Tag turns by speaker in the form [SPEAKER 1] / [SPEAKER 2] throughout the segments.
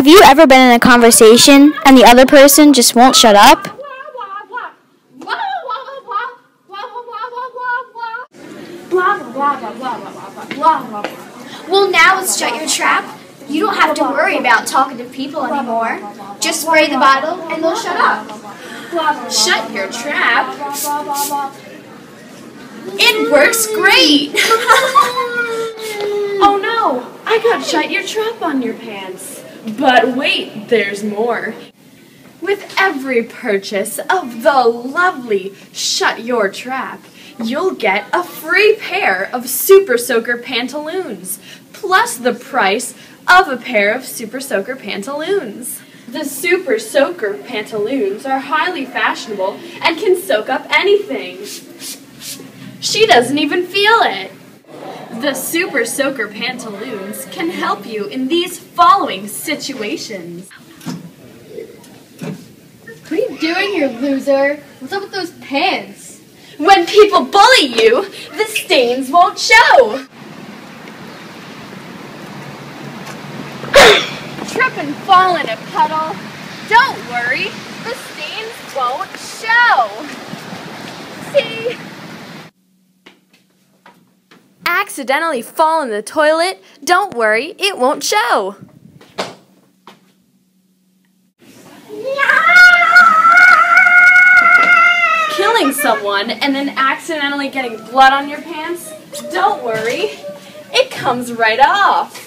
[SPEAKER 1] Have you ever been in a conversation and the other person just won't shut up?
[SPEAKER 2] Well, now it's shut your trap. You don't have to worry about talking to people anymore. Just spray the bottle and they'll shut up.
[SPEAKER 3] Shut your trap? It works great! oh no, I got shut your trap on your pants. But wait, there's more. With every purchase of the lovely Shut Your Trap, you'll get a free pair of Super Soaker pantaloons, plus the price of a pair of Super Soaker pantaloons. The Super Soaker pantaloons are highly fashionable and can soak up anything. She doesn't even feel it. The Super Soaker pantaloons can help you in these following situations.
[SPEAKER 4] What are you doing here, loser? What's up with those pants?
[SPEAKER 3] When people bully you, the stains won't show. Trip and fall in a puddle. Don't worry, the stains won't show. See? Accidentally fall in the toilet. Don't worry, it won't show. Killing someone and then accidentally getting blood on your pants. Don't worry, it comes right off.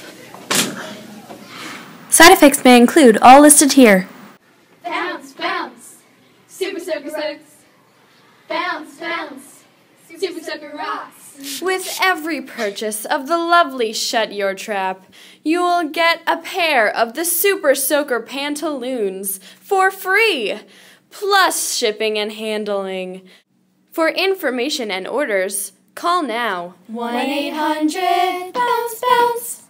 [SPEAKER 1] Side effects may include all listed here.
[SPEAKER 4] Bounce, bounce. Super Soaker Soaks. Bounce, bounce. Super Soaker Rocks.
[SPEAKER 3] With every purchase of the lovely Shut Your Trap, you will get a pair of the Super Soaker pantaloons for free, plus shipping and handling. For information and orders, call now
[SPEAKER 4] 1 800 Bounce, Bounce.